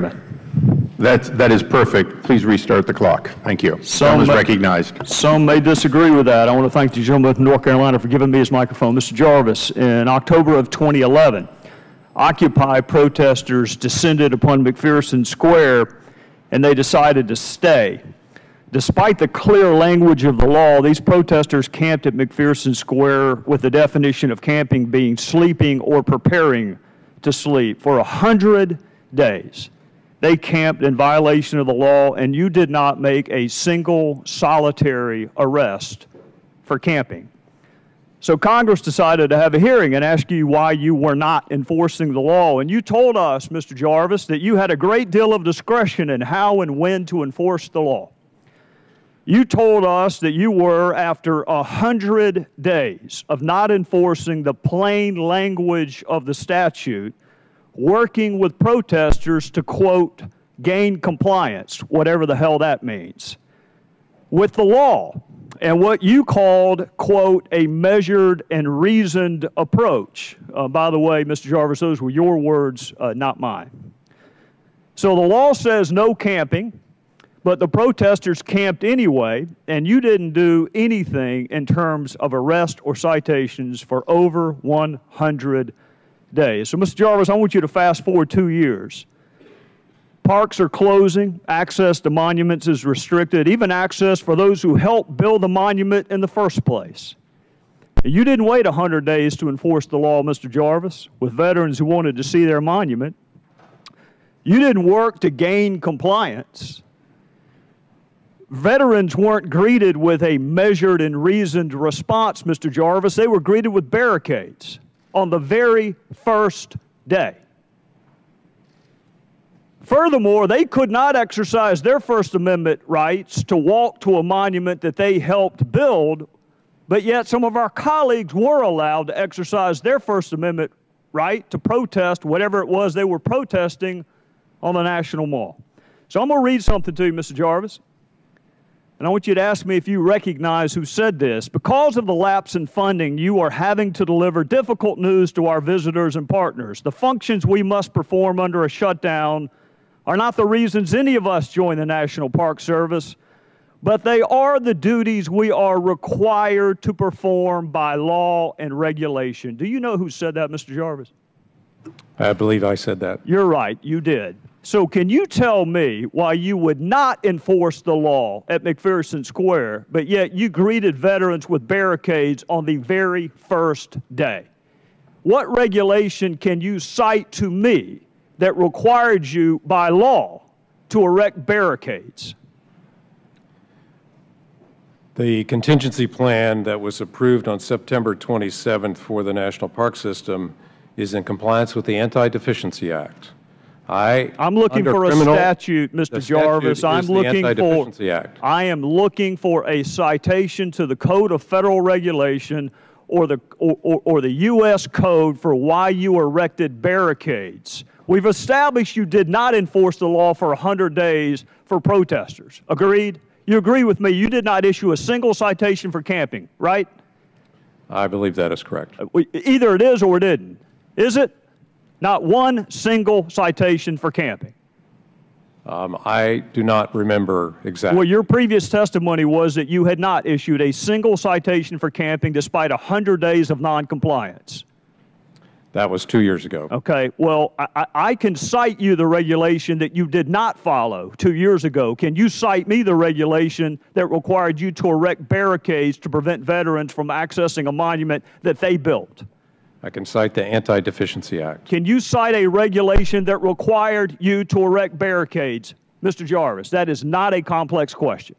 Chairman. That's, that is perfect. Please restart the clock. Thank you. Some is may- recognized. Some may disagree with that. I want to thank the gentleman from North Carolina for giving me his microphone. Mr. Jarvis, in October of 2011, Occupy protesters descended upon McPherson Square, and they decided to stay. Despite the clear language of the law, these protesters camped at McPherson Square with the definition of camping being sleeping or preparing to sleep for 100 days. They camped in violation of the law, and you did not make a single solitary arrest for camping. So Congress decided to have a hearing and ask you why you were not enforcing the law. And you told us, Mr. Jarvis, that you had a great deal of discretion in how and when to enforce the law. You told us that you were, after a hundred days of not enforcing the plain language of the statute, working with protesters to, quote, gain compliance, whatever the hell that means, with the law and what you called, quote, a measured and reasoned approach. Uh, by the way, Mr. Jarvis, those were your words, uh, not mine. So the law says no camping, but the protesters camped anyway, and you didn't do anything in terms of arrest or citations for over 100 days. So, Mr. Jarvis, I want you to fast forward two years. Parks are closing, access to monuments is restricted, even access for those who helped build the monument in the first place. You didn't wait 100 days to enforce the law, Mr. Jarvis, with veterans who wanted to see their monument. You didn't work to gain compliance. Veterans weren't greeted with a measured and reasoned response, Mr. Jarvis. They were greeted with barricades on the very first day. Furthermore, they could not exercise their First Amendment rights to walk to a monument that they helped build, but yet some of our colleagues were allowed to exercise their First Amendment right to protest whatever it was they were protesting on the National Mall. So I'm going to read something to you, Mr. Jarvis. And I want you to ask me if you recognize who said this. Because of the lapse in funding, you are having to deliver difficult news to our visitors and partners. The functions we must perform under a shutdown are not the reasons any of us join the National Park Service, but they are the duties we are required to perform by law and regulation. Do you know who said that, Mr. Jarvis? I believe I said that. You're right, you did. So, can you tell me why you would not enforce the law at McPherson Square, but yet you greeted veterans with barricades on the very first day? What regulation can you cite to me that required you by law to erect barricades? The contingency plan that was approved on September 27th for the National Park System is in compliance with the Anti-Deficiency Act. I, I'm looking for a criminal- statute, Mr. statute Jarvis. I'm looking for, Act. I am looking for a citation to the Code of Federal Regulation or the, or, or, or the U.S. Code for why you erected barricades. We've established you did not enforce the law for 100 days for protesters. Agreed? You agree with me? You did not issue a single citation for camping, right? I believe that is correct. Uh, either it is or it didn't. Is it? Not one single citation for camping. Um, I do not remember exactly. Well, your previous testimony was that you had not issued a single citation for camping despite 100 days of noncompliance. That was two years ago. Okay, well, I, I- I can cite you the regulation that you did not follow two years ago. Can you cite me the regulation that required you to erect barricades to prevent veterans from accessing a monument that they built? I can cite the Anti-Deficiency Act. Can you cite a regulation that required you to erect barricades? Mr. Jarvis, that is not a complex question.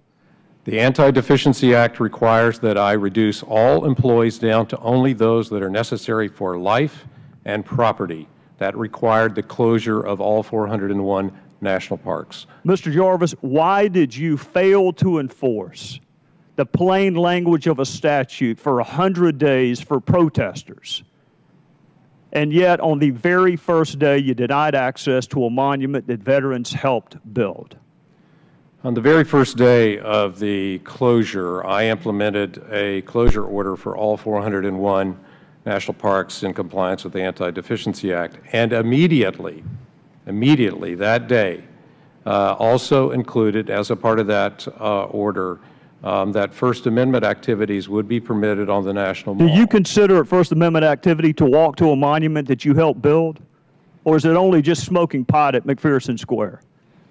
The Anti-Deficiency Act requires that I reduce all employees down to only those that are necessary for life and property. That required the closure of all 401 national parks. Mr. Jarvis, why did you fail to enforce the plain language of a statute for 100 days for protesters? And yet, on the very first day, you denied access to a monument that veterans helped build. On the very first day of the closure, I implemented a closure order for all 401 national parks in compliance with the Anti-Deficiency Act. And immediately, immediately that day, uh, also included as a part of that uh, order um, that First Amendment activities would be permitted on the National Mall. Do you consider it First Amendment activity to walk to a monument that you helped build? Or is it only just smoking pot at McPherson Square?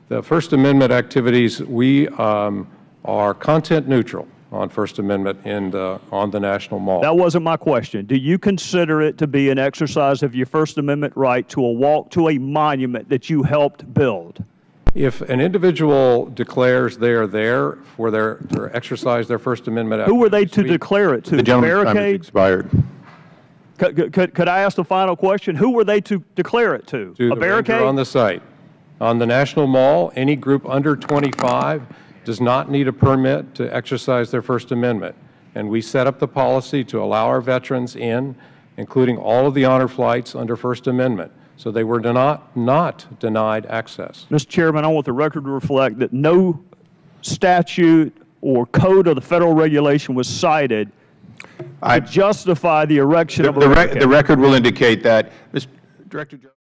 The First Amendment activities, we um, are content neutral on First Amendment the, on the National Mall. That wasn't my question. Do you consider it to be an exercise of your First Amendment right to a walk to a monument that you helped build? If an individual declares they are there for their, to exercise their First Amendment Who were they to we- declare it to? The gentleman's time has Barricade? expired. Could, could, could I ask the final question? Who were they to declare it to? to A the ranger on the site. On the National Mall, any group under 25 does not need a permit to exercise their First Amendment. And we set up the policy to allow our veterans in, including all of the honor flights under First Amendment. So they were not, not denied access. Mr. Chairman, I want the record to reflect that no statute or code of the federal regulation was cited I- to justify the erection The of a the rec- the record will indicate that, Mr. Director Jones.